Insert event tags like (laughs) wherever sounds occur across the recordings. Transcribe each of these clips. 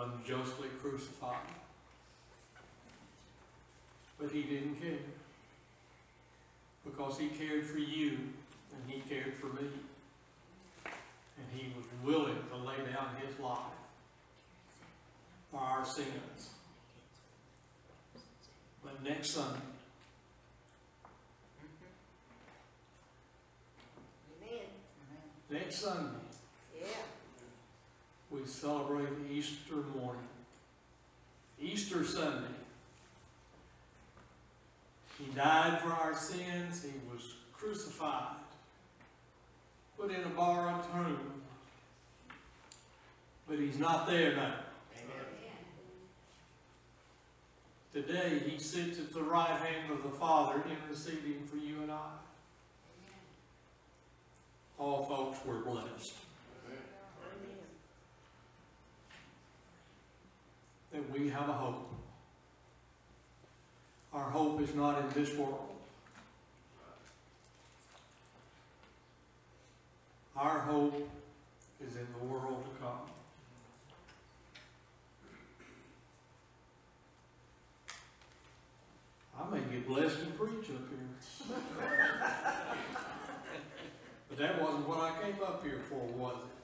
unjustly crucified. But he didn't care because he cared for you and he cared for me. And he was willing to lay down his life for our sins. But next Sunday, mm-hmm. Amen. next Sunday. We celebrate Easter morning. Easter Sunday. He died for our sins. He was crucified, put in a borrowed tomb. But he's not there now. Today, he sits at the right hand of the Father interceding for you and I. All folks were blessed Amen. That we have a hope. Our hope is not in this world. Our hope is in the world to come. I may get blessed and preach up here. (laughs) But that wasn't what I came up here for, was it?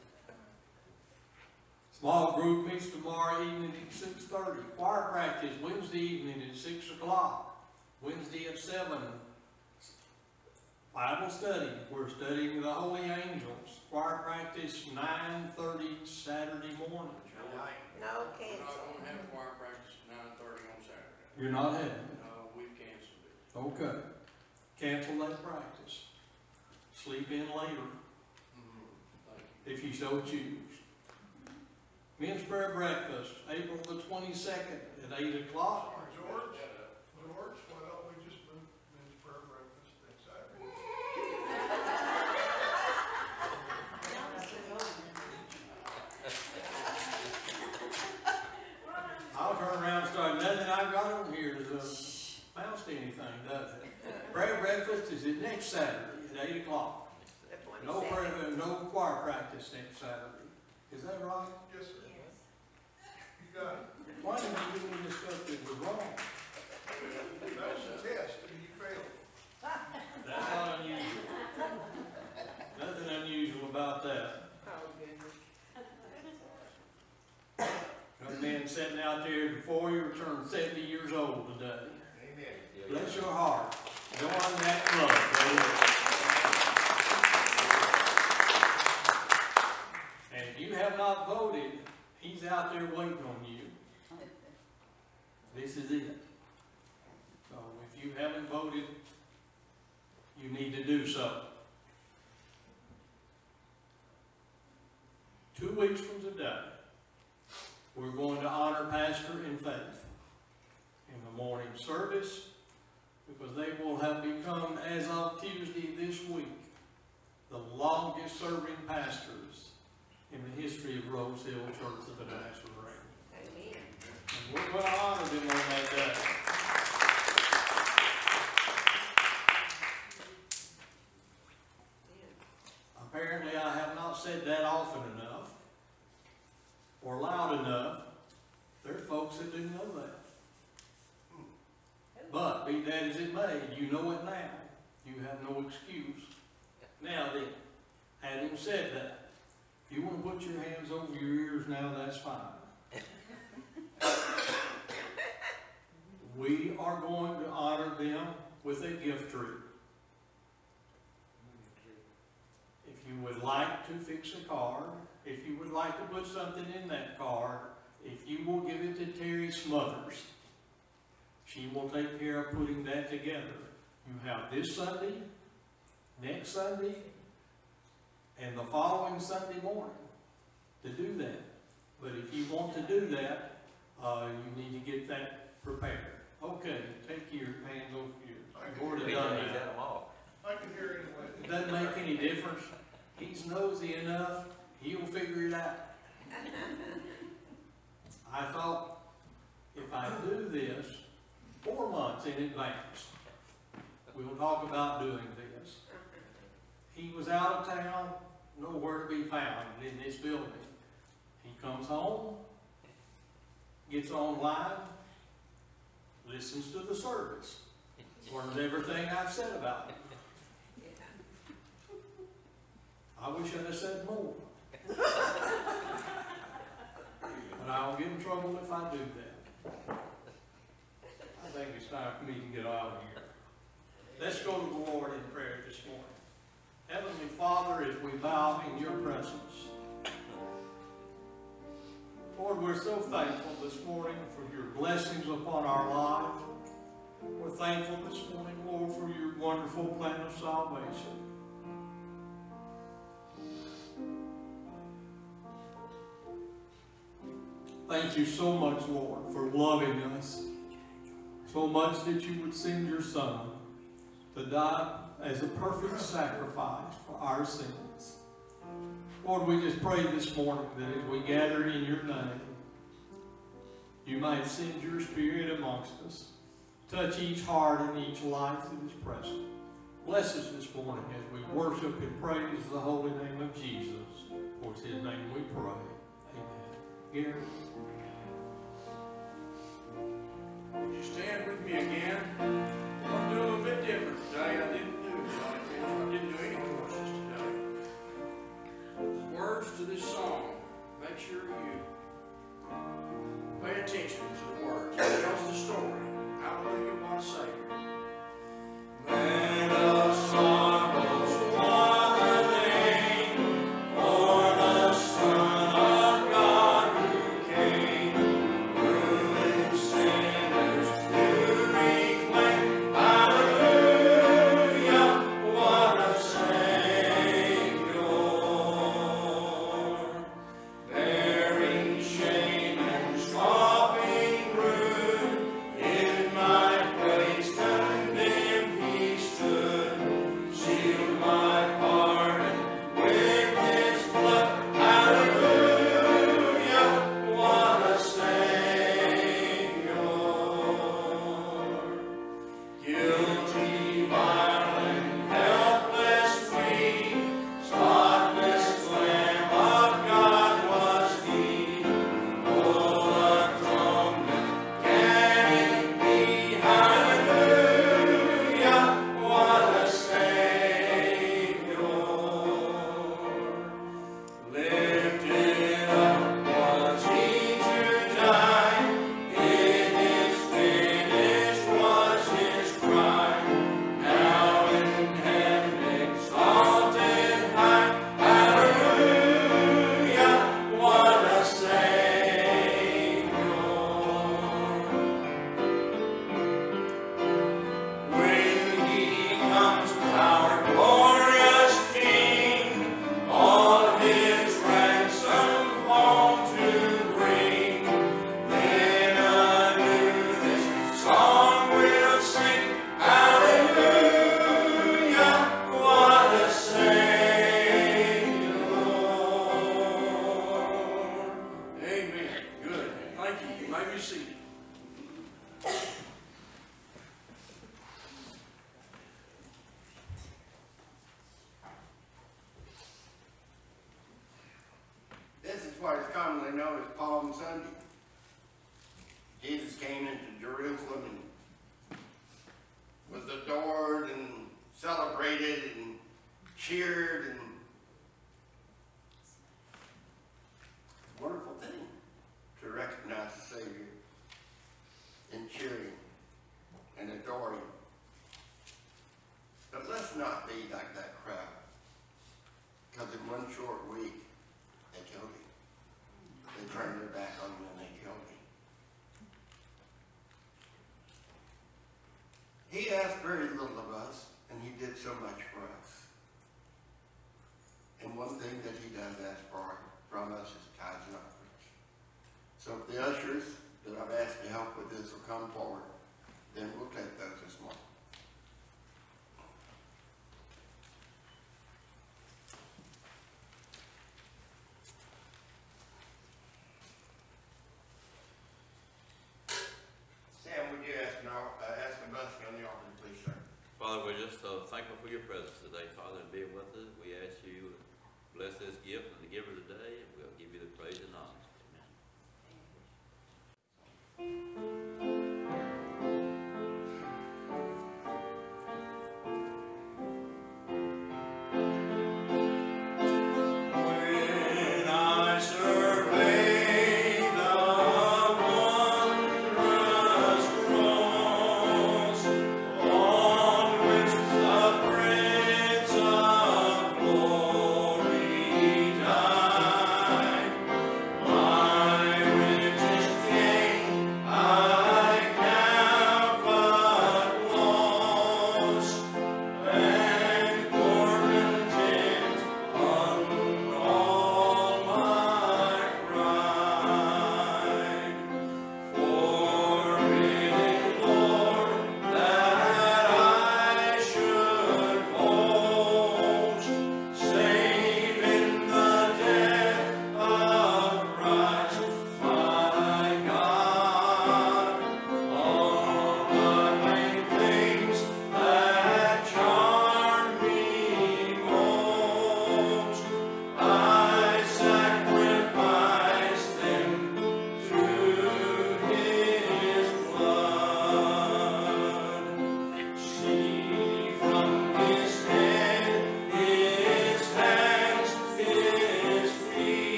Small group meets tomorrow evening at six thirty. Choir practice Wednesday evening at six o'clock. Wednesday at seven. Bible study, we're studying the holy angels. Choir practice nine thirty Saturday morning. No We're not gonna have choir practice nine thirty on Saturday. You're not having it. No, we've canceled it. Okay. Cancel that practice. Sleep in later mm-hmm. Thank you. if you so choose. Men's prayer breakfast, April the twenty-second at eight o'clock. George? George, why don't we just move men's prayer breakfast next Saturday? I'll turn around and start, nothing I've got on here is, uh, amounts to anything, does it? Prayer breakfast is at next Saturday at eight o'clock. The No 22nd. prayer, no choir practice next Saturday. Is that right? Yes, sir. You got it. Why did you do this stuff that was wrong? That was a test and you failed. That's not unusual. Nothing unusual about that. Oh, goodness. Young man sitting out there before you turned seventy years old today. Amen. Bless your heart. Join that club, brother. And if you have not voted, he's out there waiting on you. This is it. So if you haven't voted, you need to do so. Two weeks from today, we're going to honor Pastor in faith in the morning service because they will have become, as of Tuesday this week, the longest serving pastors in the history of Rose Hill Church of the Nazarene. Amen. And we're going to honor them on that day. Apparently, I have not said that often enough or loud enough. There are folks that didn't know that. But be that as it may, you know it now. You have no excuse. Now then, having said that, if you want to put your hands over your ears now, that's fine. We are going to honor them with a gift tree. If you would like to fix a card, if you would like to put something in that card, if you will give it to Terry Smothers, she will take care of putting that together. You have this Sunday, next Sunday, and the following Sunday morning to do that. But if you want to do that, uh, you need to get that prepared. Okay, take your hands over your, you've already done that. I can hear anyway. It doesn't make any difference. He's nosy enough, he'll figure it out. (laughs) I thought, if I do this four months in advance, we'll talk about doing this. He was out of town, nowhere to be found in this building. He comes home, gets online, listens to the service, learns everything I've said about him. I wish I'd have said more. But I'll get in trouble if I do that. Think it's time for me to get out of here. Let's go to the Lord in prayer this morning. Heavenly Father, as we bow in your presence, Lord, we're so thankful this morning for your blessings upon our lives. We're thankful this morning, Lord, for your wonderful plan of salvation. Thank you so much, Lord, for loving us so much that you would send your Son to die as a perfect sacrifice for our sins. Lord, we just pray this morning that as we gather in your name, you might send your Spirit amongst us. Touch each heart and each life that is present. Bless us this morning as we worship and praise the holy name of Jesus. For it's his name we pray. Amen. Gary. Would you stand with me again? I'm doing a bit different today. I didn't do, I didn't do Is what is commonly known as Palm Sunday. Jesus came into Jerusalem and was adored and celebrated and cheered and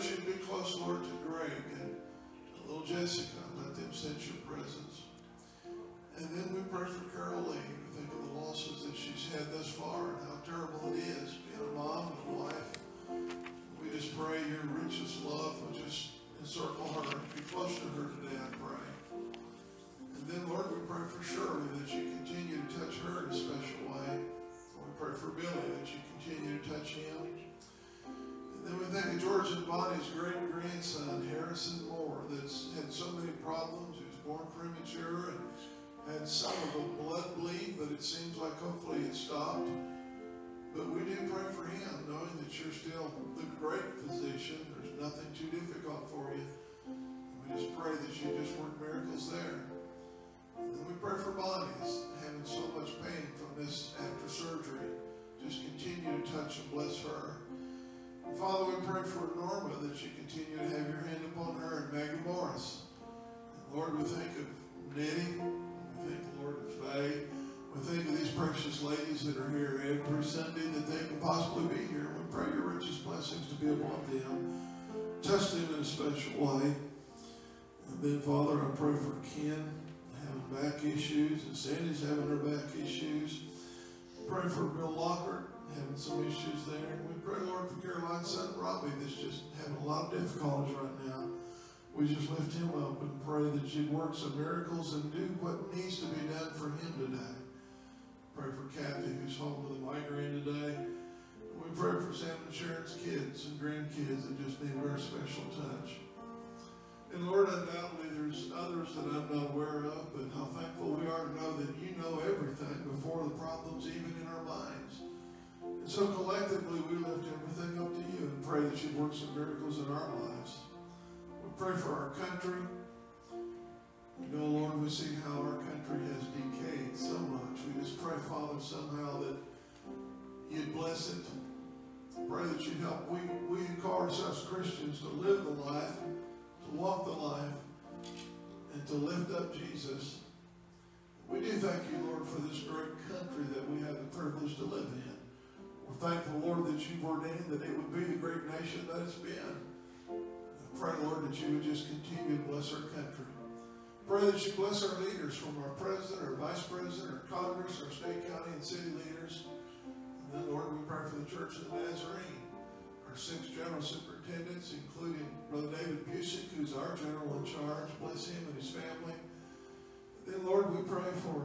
That you be close, Lord, to Greg and little Jessica. Let them sense your presence. And then we pray for George and Bonnie's great grandson, Harrison Moore, that's had so many problems. He was born premature and had some of a blood bleed, but it seems like hopefully it stopped. But we do pray for him, knowing that you're still the great physician. There's nothing too difficult for you. We just pray that you just work miracles there. And we pray for Bonnie, who's having so much pain from this after surgery. Just continue to touch and bless her. Father, we pray for Norma that you continue to have your hand upon her and Maggie Morris. And Lord, we think of Nettie. We think, Lord, of Faye. We think of these precious ladies that are here every Sunday that they can possibly be here. We pray your richest blessings to be upon them. Touch them in a special way. And then, Father, I pray for Ken having back issues, and Sandy's having her back issues. Pray for Bill Lockhart having some issues there. We pray, Lord, for Caroline's son Robbie that's just having a lot of difficulties right now. We just lift him up and pray that you'd work some miracles and do what needs to be done for him today. Pray for Kathy, who's home with a migraine today. We pray for Sam and Sharon's kids and grandkids that just need a very special touch. And Lord, undoubtedly there's others that I'm not aware of, but how thankful we are to know that you know everything before the problems even in our minds. And so collectively we lift everything up to you and pray that you work some miracles in our lives. We pray for our country. We know, Lord, we see how our country has decayed so much. We just pray, Father, somehow that you'd bless it. Pray that you'd help. We, we call ourselves Christians to live the life, to walk the life, and to lift up Jesus. We do thank you, Lord, for this great country that we have the privilege to live in. We're thankful, Lord, that you've ordained that it would be the great nation that it's been. I pray, Lord, that you would just continue to bless our country. Pray that you bless our leaders from our president, our vice president, our Congress, our state, county, and city leaders. And then, Lord, we pray for the Church of the Nazarene, our six general superintendents, including Brother David Busic, who's our general in charge. Bless him and his family. And then, Lord, we pray for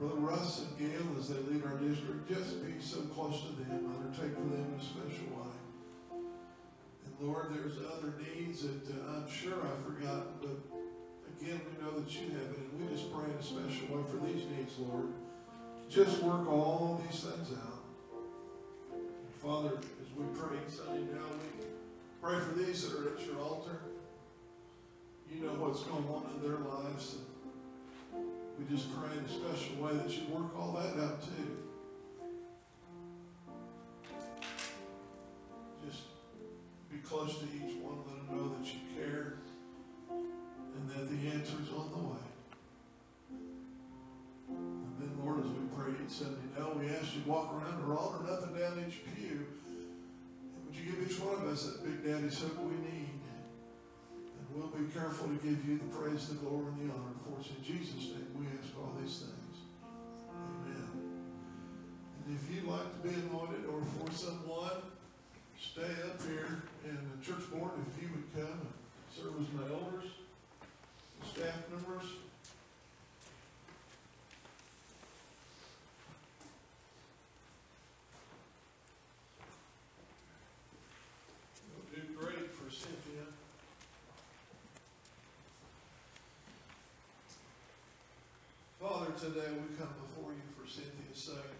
Brother Russ and Gail as they lead our district. Just be so close to them. Undertake for them in a special way. And Lord, there's other needs that uh, I'm sure I've forgotten, but again, we know that you have it, and we just pray in a special way for these needs, Lord. Just work all these things out. And Father, as we pray Sunday now, we pray for these that are at your altar. You know what's going on in their lives. We just pray in a special way that you work all that out too. Just be close to each one, let them know that you care and that the answer's on the way. And then, Lord, as we pray each Sunday now, we ask you to walk around the altar, nothing down each pew. And would you give each one of us that big daddy's hope we need? And we'll be careful to give you the praise, the glory, and the honor. It's in Jesus' name we ask all these things. Amen. And if you'd like to be anointed or for someone, stay up here. in the church board, if you would come and serve as my elders staff members. Father, today we come before you for Cynthia's sake.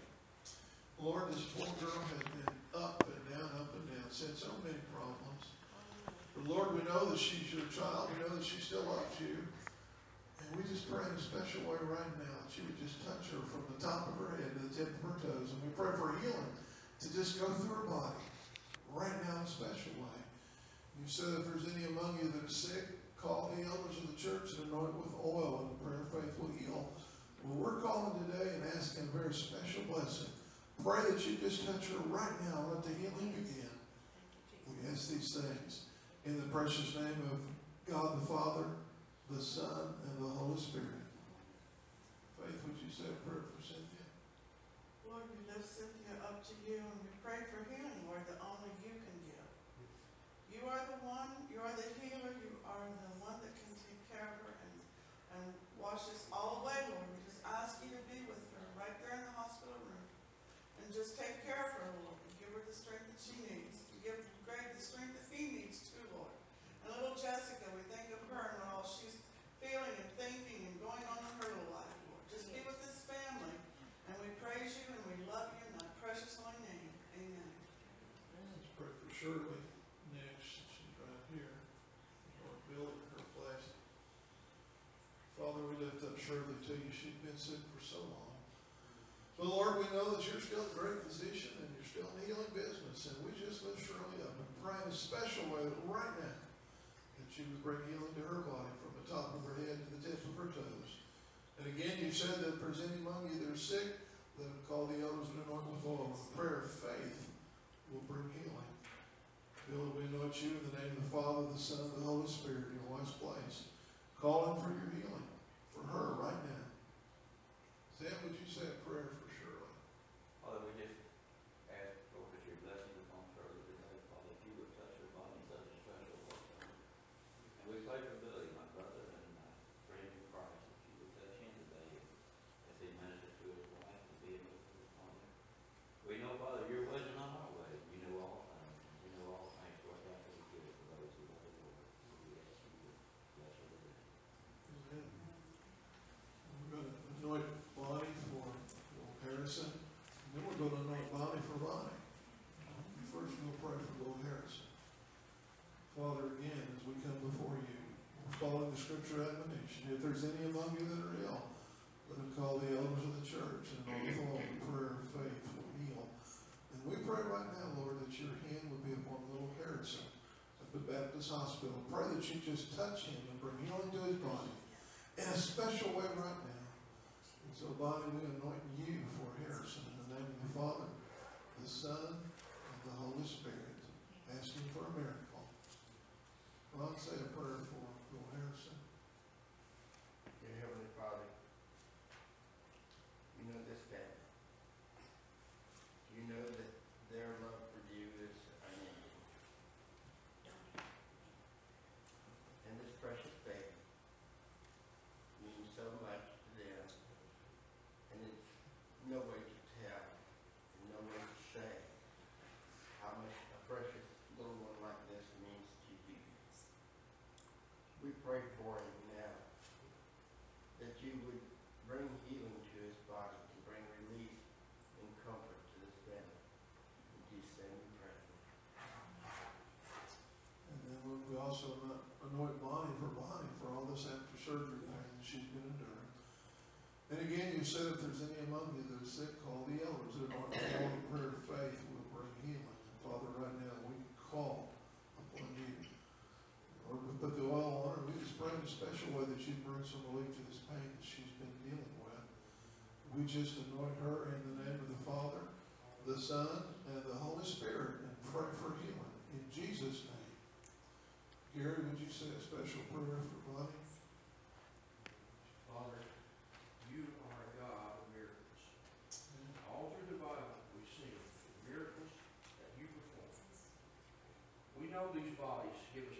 Lord, this poor girl has been up and down, up and down, said so many problems. But Lord, we know that she's your child. We know that she still loves you. And we just pray in a special way right now that you would just touch her from the top of her head to the tip of her toes. And we pray for healing to just go through her body right now in a special way. You said if there's any among you that is sick, call the elders of the church and anoint with oil, and the prayer of faith will heal. Well, we're calling today and asking a very special blessing. Pray that you just touch her right now. and Let the healing begin. We ask these things in the precious name of God the Father, the Son, and the Holy Spirit. Faith, would you say a prayer for Cynthia? Lord, we lift Cynthia up to you and we pray for healing, Lord, that only you can give. You are the one, you are the healer, you are the one that can take care of her and, and wash us all away, Lord. We just ask you to be with her right there in the hospital room. And just take care of her, Lord, and give her the strength that she needs. And give Greg the strength that he needs too, Lord. And little Jessica, we think of her and all she's feeling and thinking and going on in her little life, Lord. Just be with this family. And we praise you and we love you in thy precious holy name. Amen. Let's pray for Shirley next. She's right here. Lord, build in her place. Father, Shirley to you. She'd been sick for so long. But Lord, we know that you're still a great physician and you're still in healing business. And we just lift Shirley up and pray in a special way right now that you would bring healing to her body from the top of her head to the tips of her toes. And again, you said that if there's any among you that are sick, let them call the elders and anoint with oil. Prayer of faith will bring healing. Bill, we anoint you in the name of the Father, the Son, and the Holy Spirit in your wife's place. Call in for your healing for her right now. Sam, would you say a prayer for Shirley? Father, we just ask, Lord, that your blessing upon Shirley today, Father, if you would touch her body in such a special way. Father. And we pray for Billy, my brother and my friend in Christ, that you would touch him today as he ministers to his wife and be with her, Father. We know, Father, your ways are not our ways. You know all things. You know all things work out for the good for those who love the Lord. We ask you to bless her today. Amen. We're going to anoint Bonnie for Will Harrison. And then we're going to anoint Bonnie for Bonnie. First, we'll pray for Will Harrison. Father, again, as we come before you, we're following the scripture admonition. If there's any among you that are ill, let them call the elders of the church and on the prayer of faith will heal. And we pray right now, Lord, that your hand would be upon little Harrison at the Baptist Hospital. Pray that you just touch him and bring healing to his body in a special way right now. And so, Bonnie, we anoint you for Harrison in the name of the Father, the Son, and the Holy Spirit, asking for a miracle. Ron, say a prayer for Will Harrison. Dear Heavenly Father, you know this family. You know that their love for you is unending. And this precious baby means so much to them. And it's no way to tell, and no way to say how much a precious little one like this means to you. We pray for him now that you would bring healing to his body and bring relief and comfort to this family. In Jesus' name we pray. And then we we also ano- anoint Bonnie for Bonnie for all this after surgery pain that she's been enduring. And again, you said if there's any among you that is sick, call the elders. That anoint with all the prayer of faith will bring healing. And Father, right now, we call upon you. Lord, we put the oil on her. We just pray in a special way that you bring some relief to this pain that she's been dealing with. We just anoint her in the name of the Father, the Son, and the Holy Spirit and pray for healing. In Jesus' name. Gary, would you say a special prayer for Bonnie? Father, you are a God of miracles. All through the Bible, we see the miracles that you perform. We know these bodies give us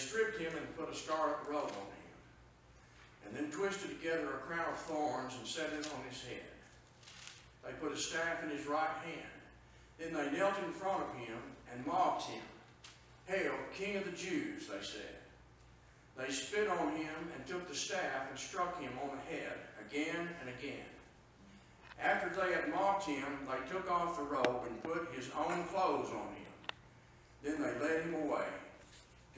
stripped him and put a scarlet robe on him, and then twisted together a crown of thorns and set it on his head. They put a staff in his right hand. Then they knelt in front of him and mocked him. Hail, King of the Jews, they said. They spit on him and took the staff and struck him on the head again and again. After they had mocked him, they took off the robe and put his own clothes on him. Then they led him away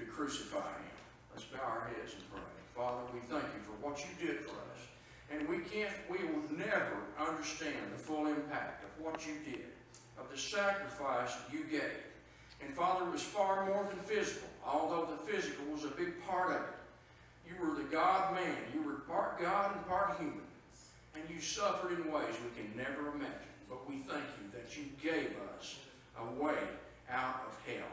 to crucify him. Let's bow our heads and pray. Father, we thank you for what you did for us. And we can't, we will never understand the full impact of what you did, of the sacrifice you gave. And Father, it was far more than physical, although the physical was a big part of it. You were the God man. You were part God and part human. And you suffered in ways we can never imagine. But we thank you that you gave us a way out of hell.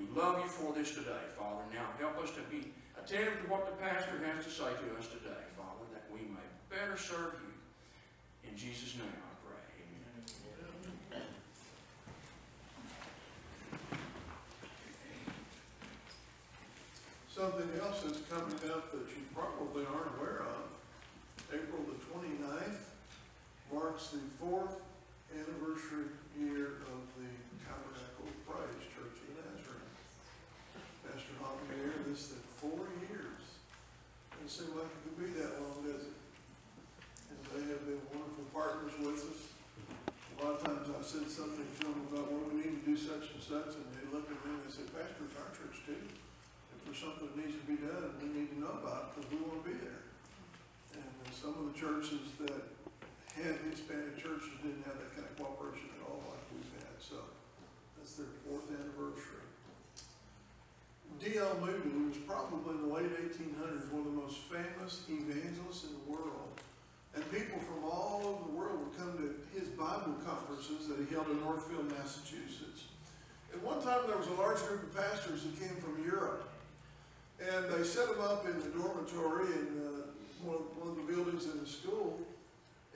We love you for this today, Father. Now help us to be attentive to what the pastor has to say to us today, Father, that we may better serve you. In Jesus' name I pray. Amen. Something else that's coming up that you probably aren't aware of, April the 29th marks the fourth anniversary year of the Tabernacle of Praise Church of Nazareth. Pastor This is four years. Doesn't seem like it could be that long, does it? And they have been wonderful partners with us. A lot of times I've said something to them about, well, we need to do such and such, and they look at me and they say, Pastor, it's our church too. If there's something that needs to be done, we need to know about it, because we want to be there. And some of the churches that had Hispanic churches didn't have that kind of cooperation at all like we've had, so that's their fourth anniversary. D.L. Moody was probably in the late eighteen hundreds, one of the most famous evangelists in the world. And people from all over the world would come to his Bible conferences that he held in Northfield, Massachusetts. At one time, there was a large group of pastors that came from Europe. And they set them up in the dormitory in uh, one, of, one of the buildings in the school.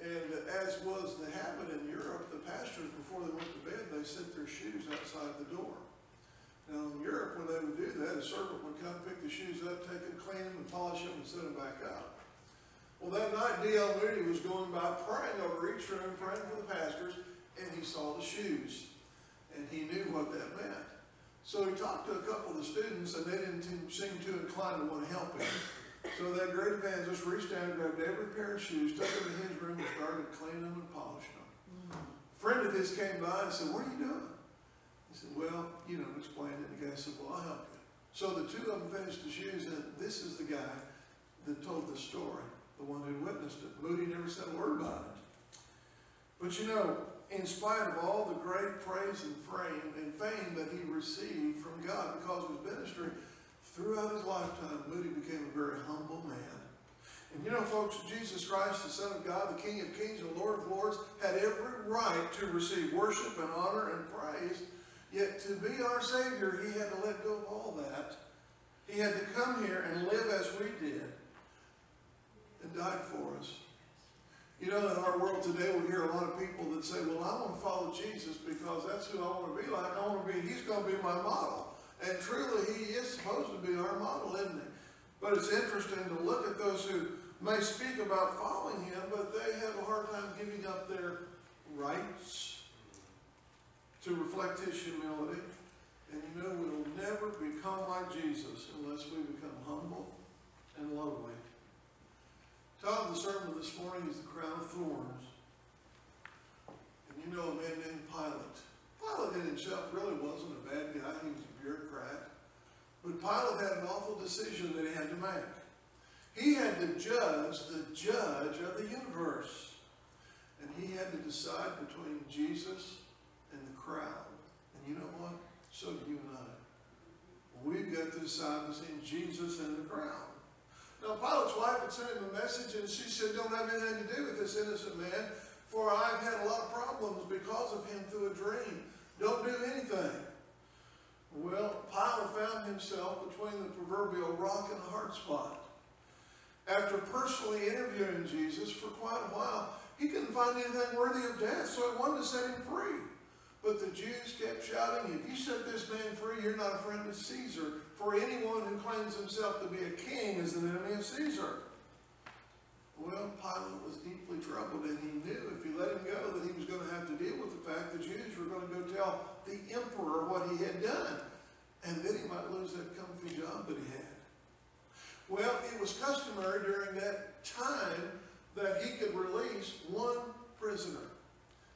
And as was the habit in Europe, the pastors, before they went to bed, they set their shoes outside the door. Now, in Europe, when they would do that, a servant would come pick the shoes up, take them, clean them, and polish them, and set them back up. Well, that night, D.L. Moody was going by praying over each room, praying for the pastors, and he saw the shoes. And he knew what that meant. So he talked to a couple of the students, and they didn't seem too inclined to want to help him. So that great evangelist reached down, and grabbed every pair of shoes, took them to his room, and started cleaning them and polishing them. A mm. friend of his came by and said, what are you doing? He said, well, you know, explain it. The guy said, well, I'll help you. So the two of them finished the shoes, and this is the guy that told the story, the one who witnessed it. Moody never said a word about it. But you know, in spite of all the great praise and fame and fame that he received from God because of his ministry, throughout his lifetime, Moody became a very humble man. And you know, folks, Jesus Christ, the Son of God, the King of Kings and Lord of Lords, had every right to receive worship and honor and praise. Yet to be our Savior, he had to let go of all that. He had to come here and live as we did and died for us. You know, in our world today, we hear a lot of people that say, well, I want to follow Jesus because that's who I want to be like. I want to be, he's going to be my model. And truly, he is supposed to be our model, isn't he? But it's interesting to look at those who may speak about following him, but they have a hard time giving up their rights to reflect his humility. And you know, we'll never become like Jesus unless we become humble and lowly. Title of the sermon this morning is The Crown of Thorns. And you know a man named Pilate. Pilate in himself really wasn't a bad guy. He was a bureaucrat. But Pilate had an awful decision that he had to make. He had to judge the judge of the universe. And he had to decide between Jesus crowd. And you know what? So do you and I. We've got to decide between Jesus and the crowd. Now, Pilate's wife had sent him a message, and she said, Don't have anything to do with this innocent man, for I've had a lot of problems because of him through a dream. Don't do anything. Well, Pilate found himself between the proverbial rock and a hard spot. After personally interviewing Jesus for quite a while, he couldn't find anything worthy of death, so he wanted to set him free. But the Jews kept shouting, If you set this man free, you're not a friend of Caesar. For anyone who claims himself to be a king is an enemy of Caesar. Well, Pilate was deeply troubled, and he knew if he let him go that he was going to have to deal with the fact the Jews were going to go tell the emperor what he had done. And then he might lose that comfy job that he had. Well, it was customary during that time that he could release one prisoner.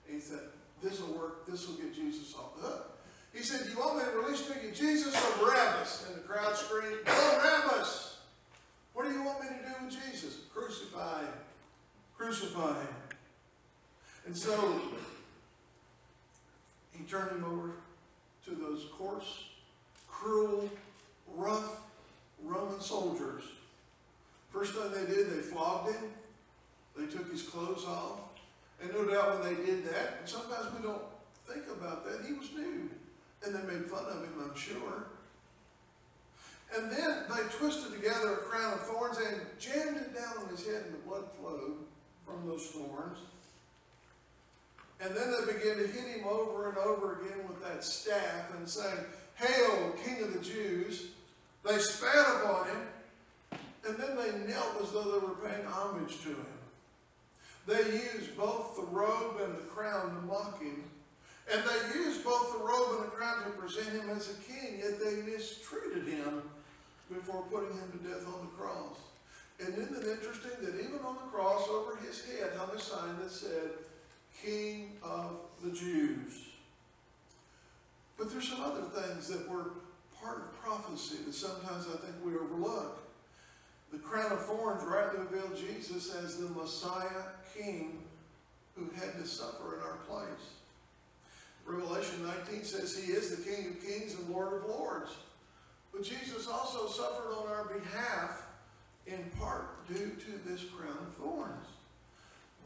He said, this will work, this will get Jesus off the hook. He said, you want me to release to you Jesus or Barabbas? And the crowd screamed, Barabbas! What do you want me to do with Jesus? Crucify him. Crucify him. And so, he turned him over to those coarse, cruel, rough Roman soldiers. First thing they did, they flogged him. They took his clothes off. And no doubt when they did that, and sometimes we don't think about that, he was nude. And they made fun of him, I'm sure. And then they twisted together a crown of thorns and jammed it down on his head, and the blood flowed from those thorns. And then they began to hit him over and over again with that staff and saying, Hail, King of the Jews. They spat upon him, and then they knelt as though they were paying homage to him. They used both the robe and the crown to mock him. And they used both the robe and the crown to present him as a king, yet they mistreated him before putting him to death on the cross. And isn't it interesting that even on the cross over his head hung a sign that said, King of the Jews. But there's some other things that were part of prophecy that sometimes I think we overlook. The crown of thorns rightly revealed Jesus as the Messiah King who had to suffer in our place. Revelation 19 says he is the King of kings and Lord of lords. But Jesus also suffered on our behalf in part due to this crown of thorns.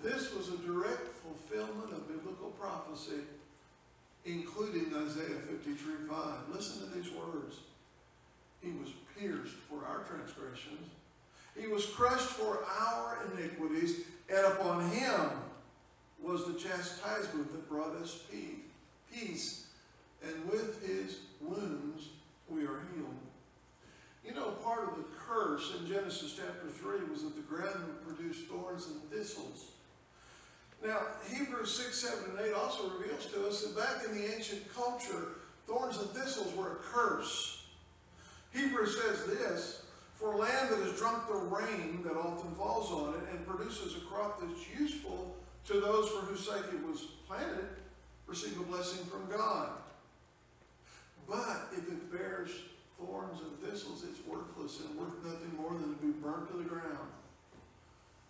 This was a direct fulfillment of biblical prophecy, including Isaiah 53 5. Listen to these words. He was pierced for our transgressions, he was crushed for our iniquities, and upon him was the chastisement that brought us peace. And with his wounds we are healed. You know, part of the curse in Genesis chapter 3 was that the ground would produce thorns and thistles. Now, Hebrews 6, 7, and 8 also reveals to us that back in the ancient culture, thorns and thistles were a curse. Hebrews says this, For land that has drunk the rain that often falls on it and produces a crop that's useful to those for whose sake it was planted, receive a blessing from God. But if it bears thorns and thistles, it's worthless and worth nothing more than to be burnt to the ground.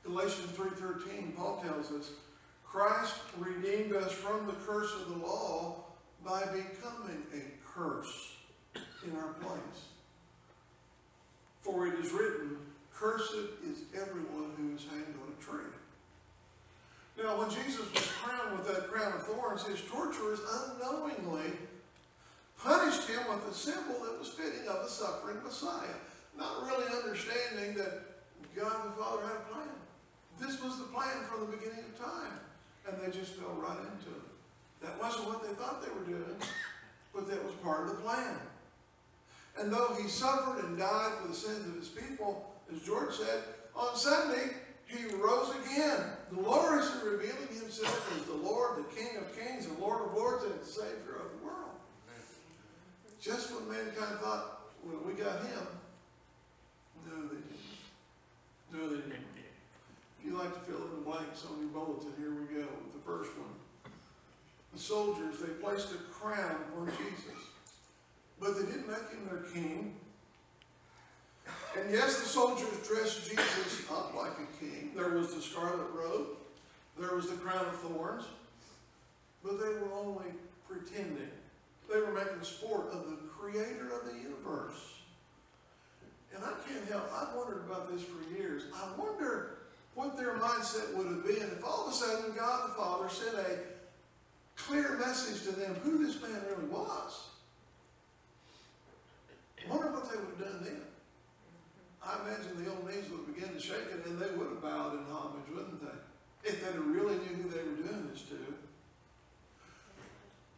Galatians 3.13, Paul tells us, Christ redeemed us from the curse of the law by becoming a curse in our place. For it is written, Cursed is everyone who is hanged on a tree. Now, when Jesus was crowned with that crown of thorns, his torturers unknowingly punished him with a symbol that was fitting of the suffering Messiah, not really understanding that God the Father had a plan. This was the plan from the beginning of time, and they just fell right into it. That wasn't what they thought they were doing, but that was part of the plan. And though he suffered and died for the sins of his people, as George said, on Sunday, he rose again, gloriously revealing himself as the Lord, the King of kings, the Lord of lords, and the Savior of the world. Just when mankind thought, well, we got him. No, they didn't. No, they didn't. If you like to fill in the blanks on your bulletin, here we go with the first one. The soldiers, they placed a crown on Jesus. But they didn't make him their king. And yes, the soldiers dressed Jesus up like a king. There was the scarlet robe. There was the crown of thorns. but they were only pretending. They were making sport of the creator of the universe. And I can't help, I've wondered about this for years. I wonder what their mindset would have been if all of a sudden God the Father sent a clear message to them who this man really was. I wonder what they would have done then. I imagine the old knees would have begun to shake and they would have bowed in homage, wouldn't they? If they really knew who they were doing this to.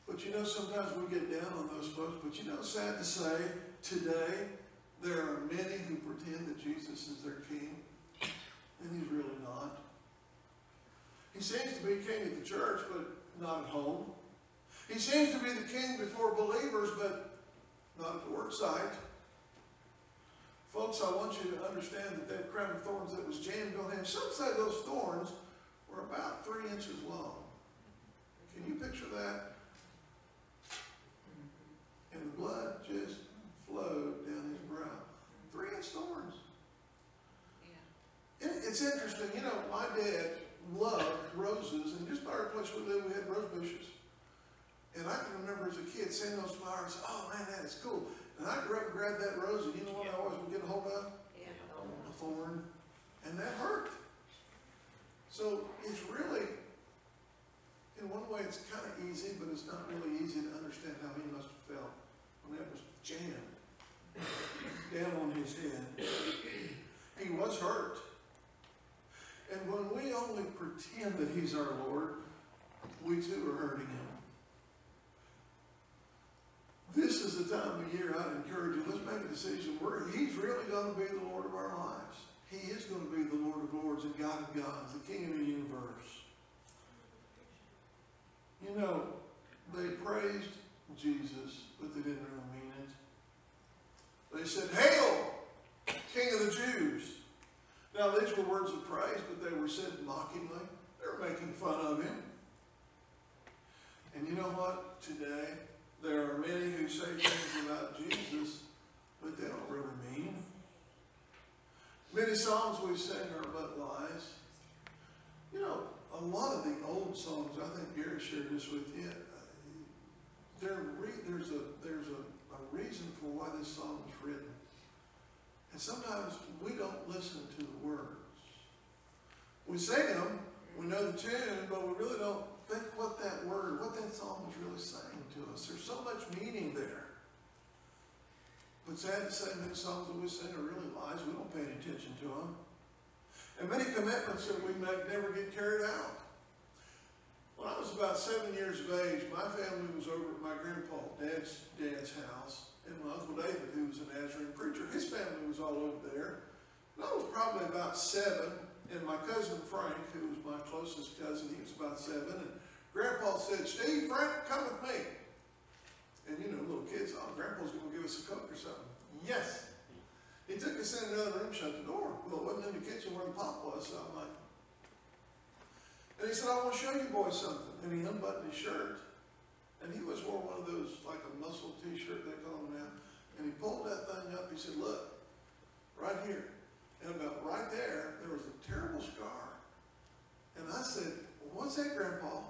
But you know, sometimes we get down on those folks. But you know, sad to say, today there are many who pretend that Jesus is their king, and he's really not. He seems to be king at the church, but not at home. He seems to be the king before believers, but not at the work site. Folks, I want you to understand that that crown of thorns that was jammed on him, some say those thorns were about three inches long. Can you picture that? And the blood just flowed down his brow. Three inch thorns. Yeah. And it's interesting, you know, my dad loved roses, and just by our place we lived, we had rose bushes. And I can remember as a kid seeing those flowers, oh man, that is cool. And I'd go up and grab that rose, and you know what I always would get a hold of? Yeah. A thorn. And that hurt. So it's really, in one way, it's kind of easy, but it's not really easy to understand how he must have felt when that was jammed down on his head. He was hurt. And when we only pretend that he's our Lord, we too are hurting him. This is the time of year I'd encourage you, let's make a decision where he's really going to be the Lord of our lives. He is going to be the Lord of lords and God of gods, the King of the universe. You know, they praised Jesus, but they didn't really mean it. They said, Hail, King of the Jews. Now, these were words of praise, but they were said mockingly. They were making fun of him. And you know what? Today, there are many who say things about Jesus, but they don't really mean. Many songs we sing are but lies. You know, a lot of the old songs, I think Gary shared this with you, uh, there there's, a, there's a, a reason for why this song was written. And sometimes we don't listen to the words. We sing them, we know the tune, but we really don't think what that word, what that song was really saying to us. There's so much meaning there. But sad to say, many songs that we sing are really lies. We don't pay any attention to them. And many commitments that we make never get carried out. When I was about seven years of age, my family was over at my grandpa, dad's dad's house, and my uncle David, who was a Nazarene preacher, his family was all over there. And I was probably about seven, and my cousin Frank, who was my closest cousin, he was about seven, and Grandpa said, Steve, Frank, come with me. And you know, little kids, oh, Grandpa's going to give us a Coke or something. Yes. He took us in another room, shut the door. Well, it wasn't in the kitchen where the pop was, so I'm like, and he said, I want to show you boys something. And he unbuttoned his shirt. And he was wore one of those, like a muscle t-shirt, they call them now. And he pulled that thing up. He said, look, right here. And about right there, there was a terrible scar. And I said, well, what's that, Grandpa?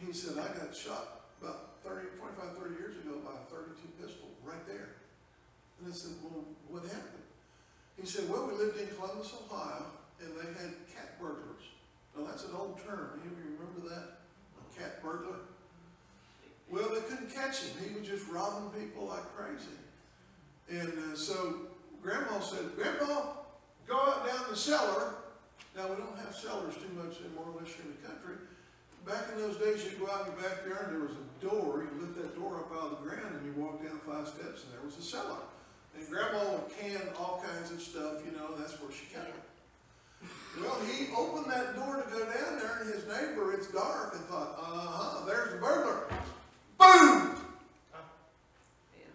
He said, I got shot about 30, 25, 30 years ago by a 32 pistol right there. And I said, well, what happened? He said, well, we lived in Columbus, Ohio, and they had cat burglars. Now, that's an old term. Of you remember that? A cat burglar? Well, they couldn't catch him. He was just robbing people like crazy. And uh, so Grandma said, Grandpa, go out down the cellar. Now, we don't have cellars too much anymore unless you're in the country. Back in those days, you'd go out in your backyard, and there was a door. You lift that door up out of the ground, and you walk down five steps, and there was a cellar. And Grandma would can all kinds of stuff, you know, that's where she kept it. Well, he opened that door to go down there, and his neighbor, it's dark, and thought, uh-huh, there's the burglar. Boom!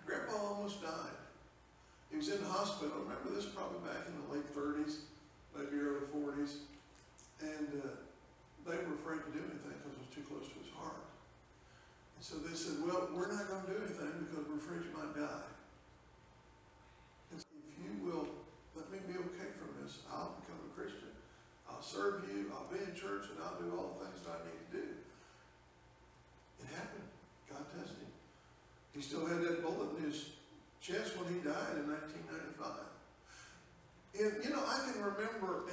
Grandpa almost died. He was in the hospital. Remember this probably back in the late 30s, maybe early 40s. And uh, they were afraid to do anything because it was too close to his heart. And so they said, well, we're not going to do anything because we're afraid you might die. And so if you will let me be okay from this, I'll become a Christian. I'll serve you. I'll be in church and I'll do all the things that I need to do. It happened. God tested him. He still had that bullet in his chest when he died in 1995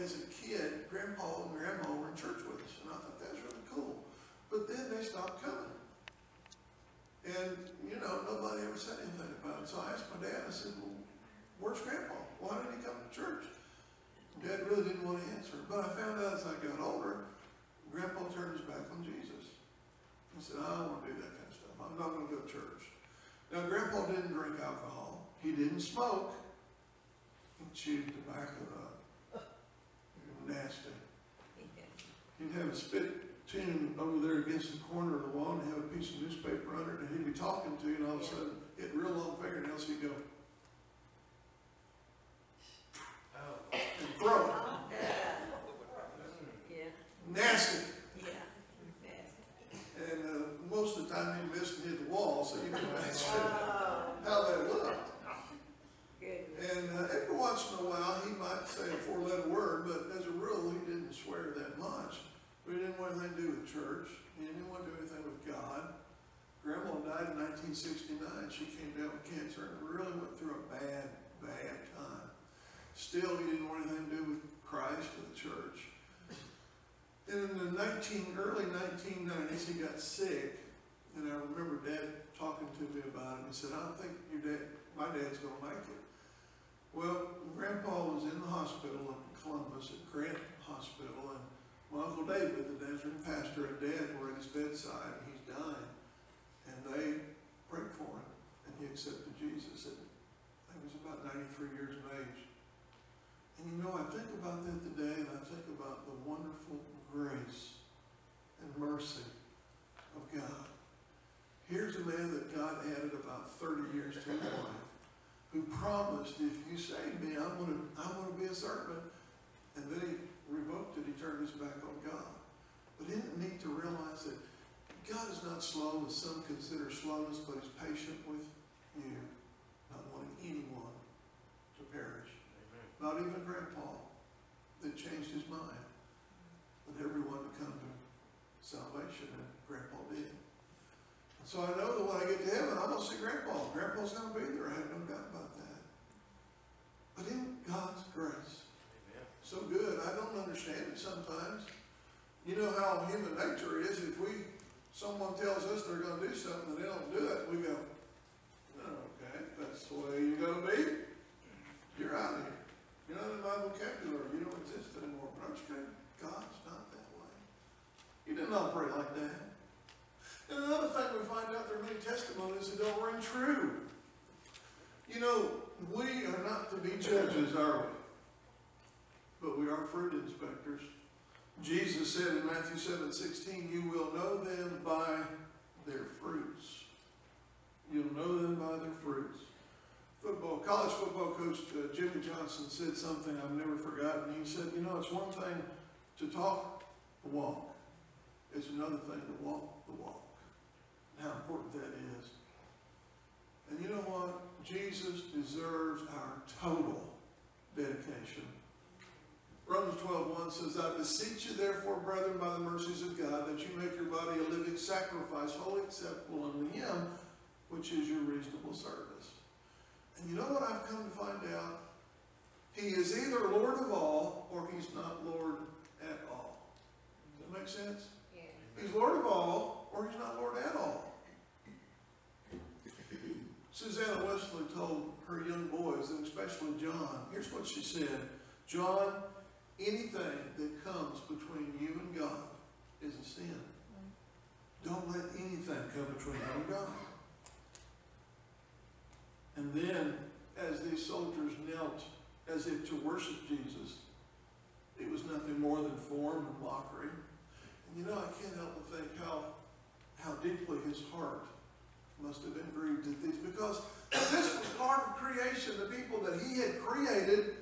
as a kid, Grandpa and Grandma were in church with us, and I thought that was really cool. But then they stopped coming. And, you know, nobody ever said anything about it. So I asked my dad, I said, well, where's Grandpa? Why didn't he come to church? Dad really didn't want to answer. But I found out as I got older, Grandpa turned his back on Jesus. He said, I don't want to do that kind of stuff. I'm not going to go to church. Now, Grandpa didn't drink alcohol. He didn't smoke. He chewed tobacco up. Nasty. He'd have a spit tune over there against the corner of the wall and have a piece of newspaper under it, and he'd be talking to you, and all of a sudden, hit real long fingernails, he'd go, Oh. and throw it. Yeah, Nasty. yeah. And uh, most of the time, he missed and hit the wall, so you can imagine Oh, how that looked. goodness. And uh, every once in a while, he might say a four-letter word, but as a rule, he didn't swear that much. But he didn't want anything to do with church. He didn't want to do anything with God. Grandma died in 1969. She came down with cancer and really went through a bad, bad time. Still, he didn't want anything to do with Christ or the church. And in the 19, early 1990s, he got sick. And I remember Dad talking to me about it. He said, I don't think your dad, my dad's going to make it. Well, Grandpa was in the hospital in Columbus at Grant Hospital, and my Uncle David, the Nazarene pastor, and Dad were at his bedside, he's dying. And they prayed for him, and he accepted Jesus And he was about 93 years of age. And you know, I think about that today, and I think about the wonderful grace and mercy of God. Here's a man that God added about 30 years to his life who promised, if you save me, I'm going to I'm going to be a servant. And then he revoked it. He turned his back on God. But isn't it neat to realize that God is not slow, as some consider slowness, but is patient with you, not wanting anyone to perish. Not even Grandpa, that changed his mind, but everyone to come to salvation, and Grandpa did. So I know that when I get to heaven, I'm going to see Grandpa. Grandpa's going to be there. I have no doubt about that. But in God's grace, so good. I don't understand it sometimes. You know how human nature is. If we, someone tells us they're going to do something and they don't do it, we go, "Oh, okay, that's the way you're going to be. You're out of here. You're not in my vocabulary. You don't exist anymore. But understand, God's not that way. He didn't operate like that. And another thing we find out there are many testimonies that don't ring true. You know, we are not to be judges, are we? But we are fruit inspectors. Jesus said in Matthew 7 16, You will know them by their fruits. You'll know them by their fruits. Football, college football coach uh, Jimmy Johnson said something I've never forgotten. He said, You know, it's one thing to talk the walk, it's another thing to walk the walk. How important that is. And you know what? Jesus deserves our total dedication. Romans 12, says, I beseech you therefore, brethren, by the mercies of God, that you make your body a living sacrifice, wholly acceptable unto him, which is your reasonable service. And you know what I've come to find out? He is either Lord of all, or he's not Lord at all. Does that make sense? Yeah. He's Lord of all, or he's not Lord at all. Susanna Wesley told her young boys, and especially John, here's what she said John, anything that comes between you and God is a sin. Don't let anything come between you and God. And then, as these soldiers knelt as if to worship Jesus, it was nothing more than form and mockery. And you know, I can't help but think how, how deeply his heart must have been grieved at these, because this was part of creation, the people that he had created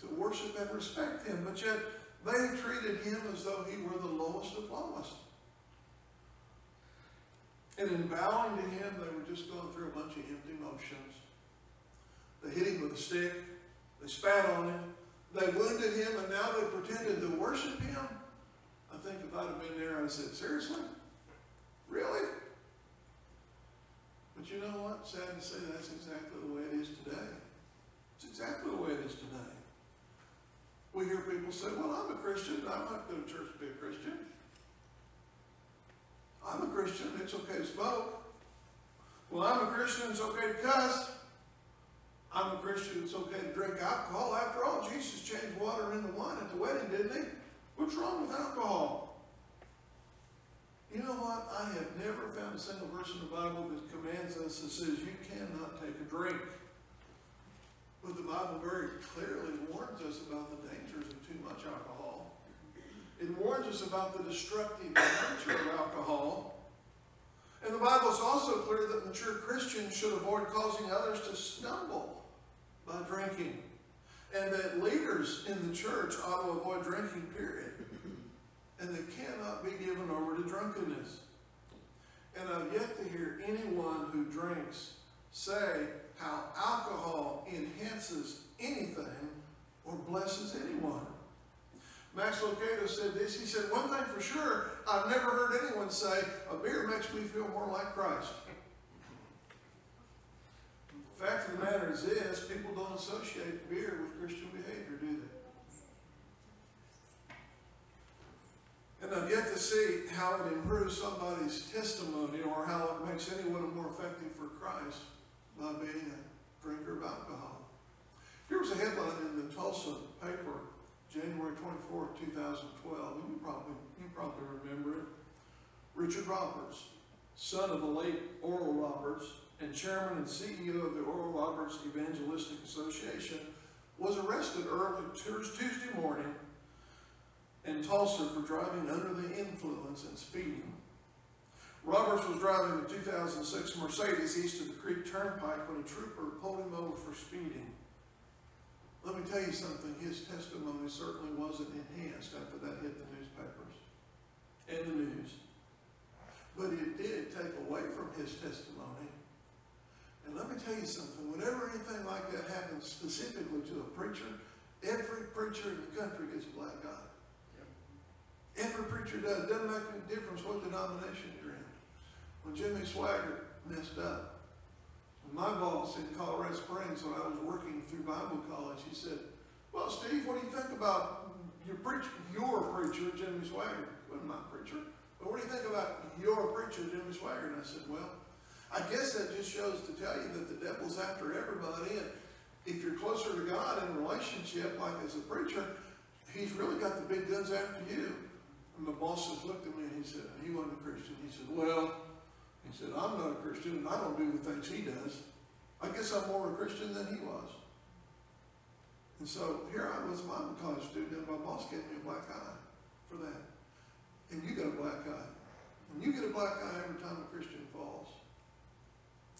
to worship and respect him, but yet they treated him as though he were the lowest of lowest. And in bowing to him, they were just going through a bunch of empty motions. They hit him with a stick, they spat on him, they wounded him, and now they pretended to worship him. I think if I'd have been there, I'd said, seriously? Really? But you know what? Sad to say, that's exactly the way it is today. It's exactly the way it is today. We hear people say, well, I'm a Christian, I might go to church to be a Christian. I'm a Christian, it's okay to smoke. Well, I'm a Christian, it's okay to cuss. I'm a Christian, it's okay to drink alcohol. After all, Jesus changed water into wine at the wedding, didn't he? What's wrong with alcohol? You know what? I have never found a single verse in the Bible that commands us that says you cannot take a drink. But the Bible very clearly warns us about the dangers of too much alcohol. It warns us about the destructive nature of alcohol. And the Bible is also clear that mature Christians should avoid causing others to stumble by drinking. And that leaders in the church ought to avoid drinking, period. And they cannot be given over to drunkenness. And I've yet to hear anyone who drinks say how alcohol enhances anything or blesses anyone. Max Lucado said this. He said, One thing for sure, I've never heard anyone say, a beer makes me feel more like Christ. The fact of the matter is this people don't associate beer with Christian behavior, do they? And I've yet to see how it improves somebody's testimony or how it makes anyone more effective for Christ by being a drinker of alcohol. Here was a headline in the Tulsa paper, January 24, 2012, you probably, you probably remember it. Richard Roberts, son of the late Oral Roberts and chairman and CEO of the Oral Roberts Evangelistic Association, was arrested early Tuesday morning in Tulsa for driving under the influence and speeding. Roberts was driving a 2006 Mercedes east of the Creek Turnpike when a trooper pulled him over for speeding. Let me tell you something, his testimony certainly wasn't enhanced after that hit the newspapers and the news. But it did take away from his testimony. And let me tell you something, whenever anything like that happens specifically to a preacher, every preacher in the country gets a black eye. Every preacher does. It doesn't make any difference what denomination you're in. When Jimmy Swaggart messed up, my boss in Colorado Springs, when I was working through Bible college, he said, Well, Steve, what do you think about your preacher, your preacher, Jimmy Swaggart? Wasn't my preacher. But what do you think about your preacher, Jimmy Swaggart? And I said, Well, I guess that just shows to tell you that the devil's after everybody. And if you're closer to God in a relationship, like as a preacher, he's really got the big guns after you. And my boss just looked at me and he said, he wasn't a Christian. He said, well, he said, I'm not a Christian and I don't do the things he does. I guess I'm more a Christian than he was. And so here I was a Bible college student and my boss gave me a black eye for that. And you got a black eye. And you get a black eye every time a Christian falls.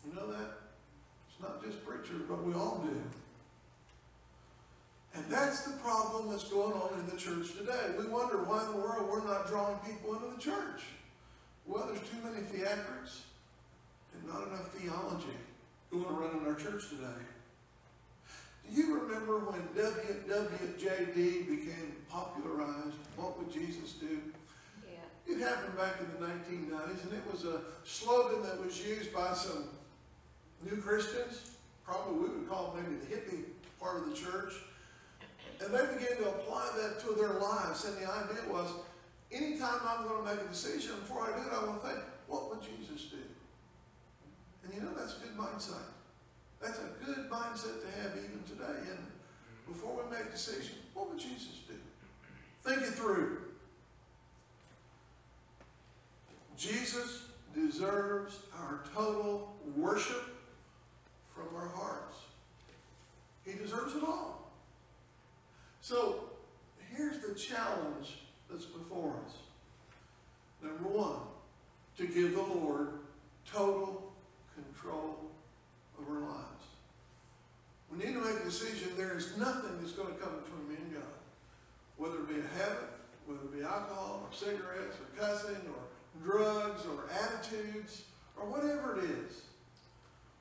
You know that? It's not just preachers, but we all do. And that's the problem that's going on in the church today. We wonder why in the world we're not drawing people into the church. Well, there's too many theatrics and not enough theology going around in our church today. Do you remember when WWJD became popularized? What would Jesus do? Yeah. It happened back in the 1990s, and it was a slogan that was used by some new Christians, probably we would call maybe the hippie part of the church. And they began to apply that to their lives. And the idea was, anytime I'm going to make a decision, before I do it, I want to think, what would Jesus do? And you know, that's a good mindset. That's a good mindset to have even today, isn't? Before we make a decision, what would Jesus do? Think it through. Jesus deserves our total worship from our hearts. He deserves it all. So here's the challenge that's before us. Number one, to give the Lord total control of our lives. We need to make a decision. There is nothing that's going to come between me and God. Whether it be a habit, whether it be alcohol or cigarettes or cussing or drugs or attitudes or whatever it is.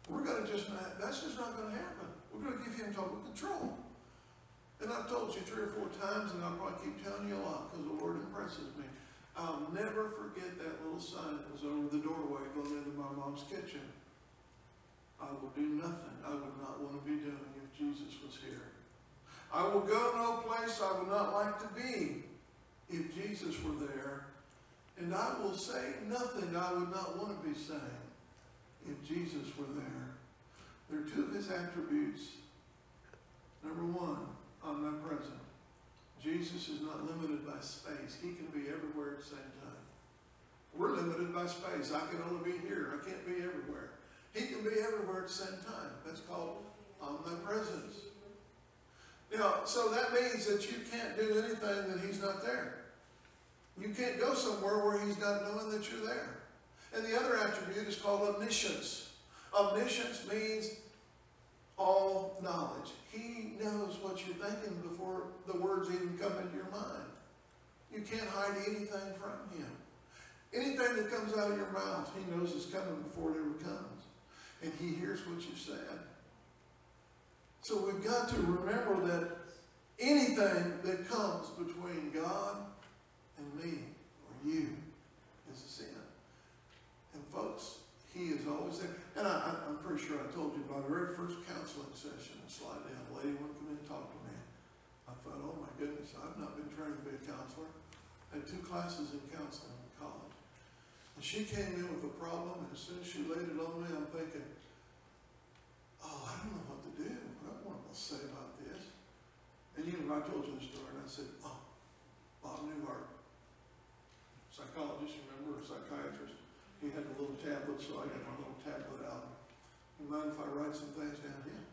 We're going to just that's just not going to happen. We're going to give him total control. And I've told you three or four times, and I'll probably keep telling you a lot because the Lord impresses me. I'll never forget that little sign that was over the doorway going into my mom's kitchen. I will do nothing I would not want to be doing if Jesus was here. I will go no place I would not like to be if Jesus were there. And I will say nothing I would not want to be saying if Jesus were there. There are two of his attributes. Number one, omnipresent. Jesus is not limited by space. He can be everywhere at the same time. We're limited by space. I can only be here. I can't be everywhere. He can be everywhere at the same time. That's called omnipresence. Now, so that means that you can't do anything that he's not there. You can't go somewhere where he's not knowing that you're there. And the other attribute is called omniscience. Omniscience means all knowledge. He knows what you're thinking before the words even come into your mind. You can't hide anything from him. Anything that comes out of your mouth, he knows is coming before it ever comes. And he hears what you said. So we've got to remember that anything that comes between God and me or you is a sin. And folks, he is always there. And I, I, I'm pretty sure I told you about the very first counseling session in Slidell. A lady to come in and talk to me. I thought, oh my goodness, I've not been trained to be a counselor. I had two classes in counseling in college. And she came in with a problem, and as soon as she laid it on me, I'm thinking, oh, I don't know what to do. I don't know what to say about this. And you know, I told you the story, and I said, oh, Bob Newhart, psychologist, remember, or psychiatrist, he had a little tablet, so I got my little tablet out. You mind if I write some things down here?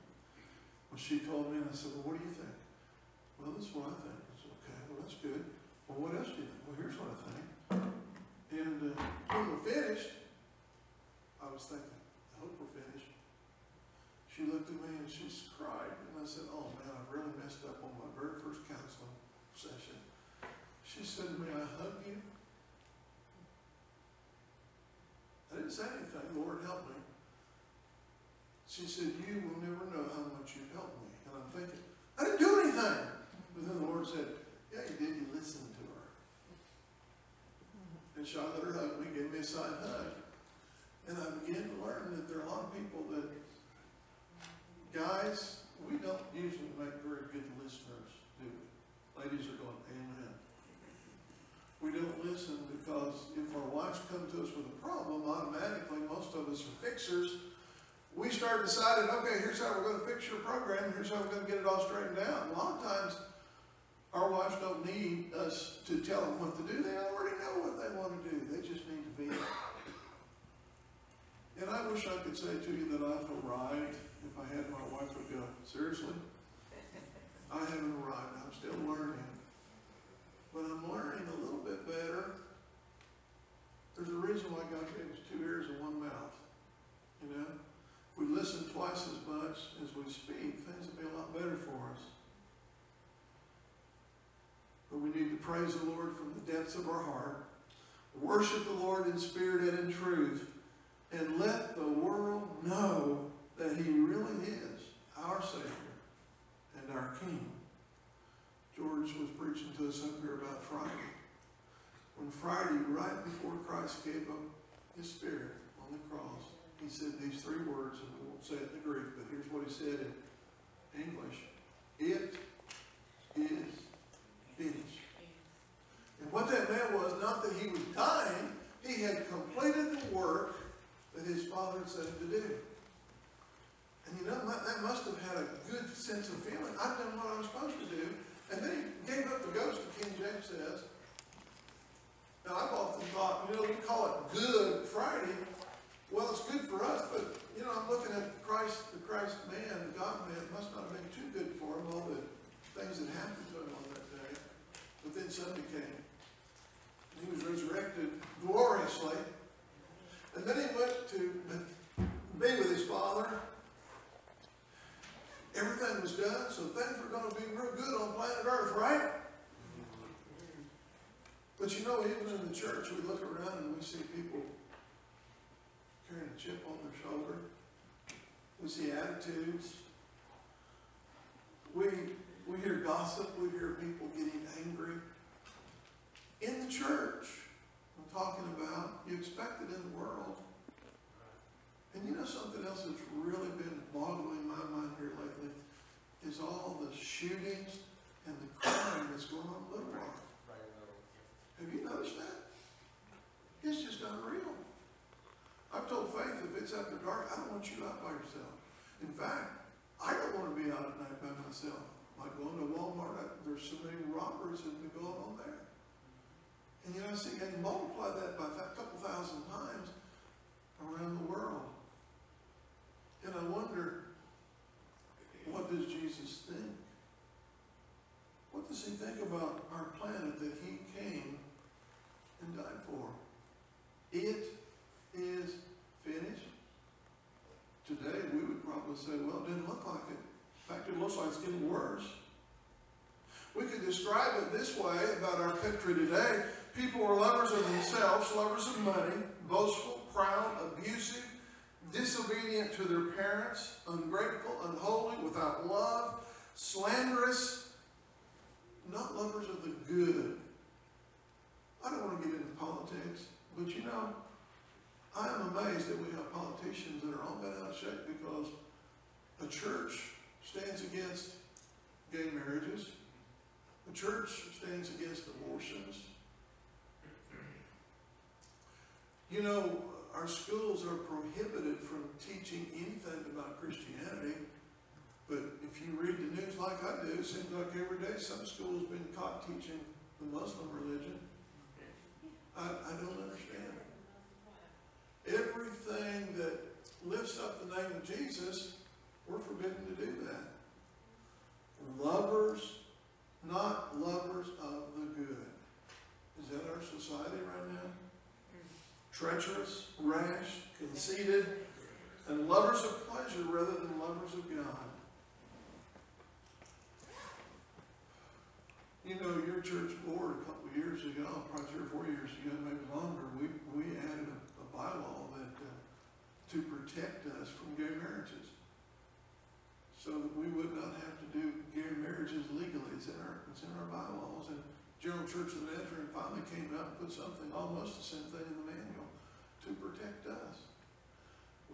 Well, she told me, and I said, well, what do you think? Well, this is what I think. I said, okay, well, that's good. Well, what else do you think? Well, here's what I think. And uh, when we're finished, I was thinking, I hope we're finished. She looked at me and she cried, and I said, oh man, I've really messed up on my very first counseling session. She said to me, I hug you. I didn't say anything, Lord help me. She said, you will never know how much you've helped me. And I'm thinking, I didn't do anything. But then the Lord said, yeah, you did, you listened to her. And I let her hug me, gave me a side hug. And I began to learn that there are a lot of people that, guys, we don't usually make very good listeners, do we? Ladies are going, amen. We don't listen because if our wives come to us with a problem, automatically, most of us are fixers. We start deciding, okay, here's how we're going to fix your program, here's how we're going to get it all straightened out. A lot of times, our wives don't need us to tell them what to do. They already know what they want to do. They just need to be. And I wish I could say to you that I've arrived. If I had, my wife would go, seriously? I haven't arrived. I'm still learning. But I'm learning a little bit better. There's a reason why God gave us two ears and one mouth. You know? If we listen twice as much as we speak, things would be a lot better for us. But we need to praise the Lord from the depths of our heart, worship the Lord in spirit and in truth, and let the world know that He really is our Savior and our King. George was preaching to us up here about Friday. When Friday, right before Christ gave up His Spirit on the cross, He said these three words, and we won't say it in the Greek, but here's what He said in English. It is finished. And what that meant was not that he was dying, he had completed the work that his father had said to do. And you know, that must have had a good sense of feeling. I've done what I was supposed to do. And then he gave up the ghost, the King James says. Now, I've often thought, you know, we call it Good Friday. Well, it's good for us, but, you know, I'm looking at Christ, the Christ man, the God man, must not have been too good for him, all the things that happened to him on that day. But then Sunday came. He was resurrected gloriously. And then he went to be with his father. Everything was done, so things were going to be real good on planet Earth, right? But you know, even in the church, we look around and we see people carrying a chip on their shoulder. We see attitudes. We, we hear gossip. We hear people getting angry. In the church, I'm talking about, you expect it in the world. And you know something else that's really been boggling my mind here lately is all the shootings and the crime that's going on in Little Rock. Have you noticed that? It's just unreal. I've told Faith if it's after dark, I don't want you out by yourself. In fact, I don't want to be out at night by myself. Like going to Walmart, I, there's so many robberies that have been going on there. And you know, see, and multiply that by a couple thousand times around the world. And I wonder, what does Jesus think? What does he think about our planet that he came and died for? It is finished. Today, we would probably say, well, it didn't look like it. In fact, it looks like it's getting worse. We could describe it this way about our country today. People are lovers of themselves, lovers of money, boastful, proud, abusive, disobedient to their parents, ungrateful, unholy, without love, slanderous, not lovers of the good. I don't want to get into politics, but you know, I am amazed that we have politicians that are all bent out of shape because a church stands against gay marriages. The church stands against abortions. You know, our schools are prohibited from teaching anything about Christianity. But if you read the news like I do, it seems like every day some school's been caught teaching the Muslim religion. I, I don't understand. Everything that lifts up the name of Jesus, we're forbidden to do that. Lovers, not lovers of the good. Is that our society right now? Treacherous, rash, conceited, and lovers of pleasure rather than lovers of God. You know, your church board a couple years ago, probably three or four years ago, maybe longer, we, we added a, a bylaw that, uh, to protect us from gay marriages. So that we would not have to do gay marriages legally. It's in our, it's in our bylaws. And General Church of the Nazarene finally came out and put something, almost the same thing in the manual, to protect us.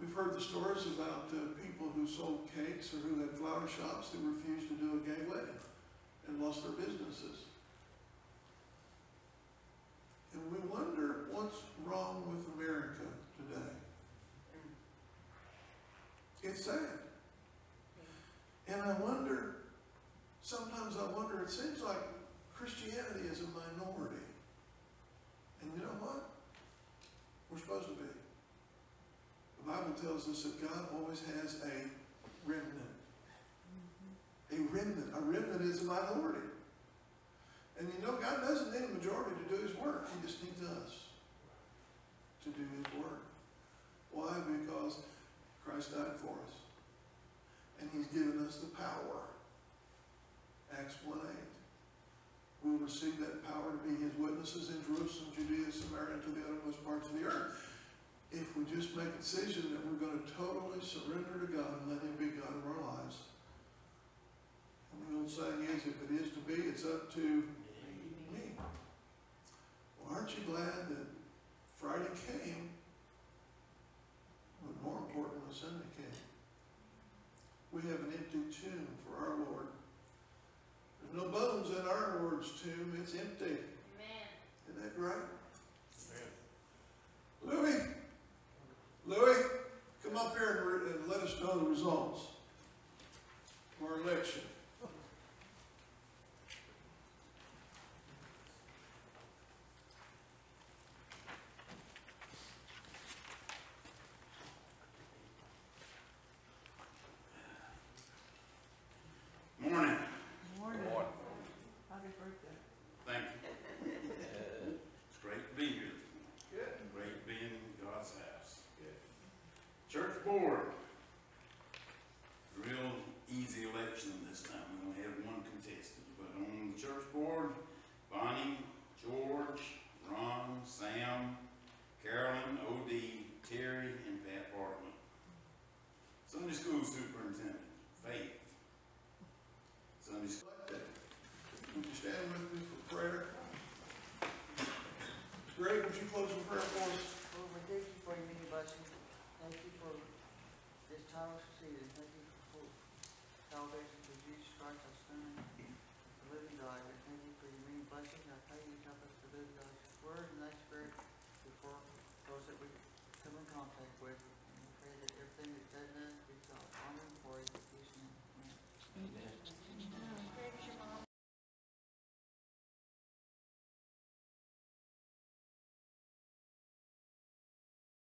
We've heard the stories about uh, people who sold cakes or who had flower shops who refused to do a gay wedding and lost their businesses. And we wonder what's wrong with America today. It's sad. And I wonder, sometimes I wonder, it seems like Christianity is a minority. And you know what? We're supposed to be. The Bible tells us that God always has a remnant. A remnant. A remnant is a minority. And you know, God doesn't need a majority to do his work. He just needs us to do his work. Why? Because Christ died for us. And he's given us the power. Acts 1 8. Receive that power to be his witnesses in Jerusalem, Judea, Samaria, and to the uttermost parts of the earth. If we just make a decision that we're going to totally surrender to God and let him be God of our lives. And the old saying is, if it is to be, it's up to me. Well, aren't you glad that Friday came, but more importantly, Sunday came? We have an empty tomb for our Lord. There's no bones in our Lord's tomb, it's empty. Amen. Isn't that great? Louis, Louis, come up here and, re- and let us know the results of our election. would you close in prayer for us? Lord, we thank you for your many blessings. Thank you for this time of season. Thank you for salvation through Jesus Christ, our Son, the living God. We thank you for your many blessings. I pray you help us to live God's word and thy spirit before those that we come in contact with. And we pray that everything that's said in us be God honored for you. Amen. Amen.